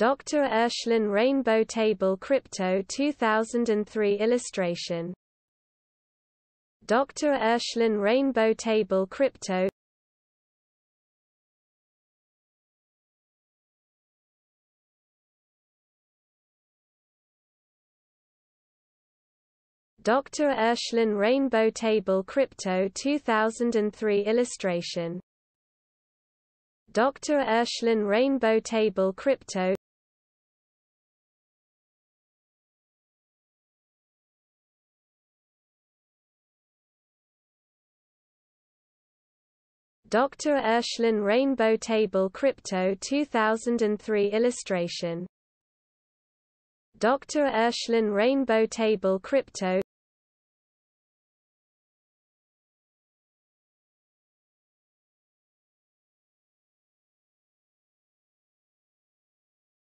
Dr. Oechslin Rainbow Table Crypto 2003 illustration Dr. Oechslin Rainbow Table Crypto Dr. Oechslin Rainbow Table Crypto 2003 illustration Dr. Oechslin Rainbow Table Crypto Dr. Oechslin Rainbow Table Crypto 2003 illustration Dr. Oechslin Rainbow Table Crypto